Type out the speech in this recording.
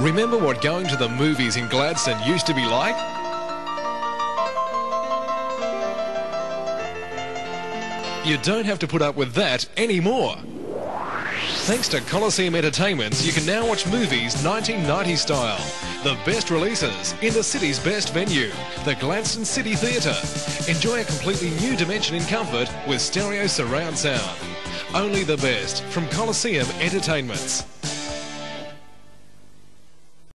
Remember what going to the movies in Gladstone used to be like? You don't have to put up with that anymore. Thanks to Colosseum Entertainments, you can now watch movies 1990 style. The best releases in the city's best venue, the Gladstone City Theatre. Enjoy a completely new dimension in comfort with stereo surround sound. Only the best from Colosseum Entertainments.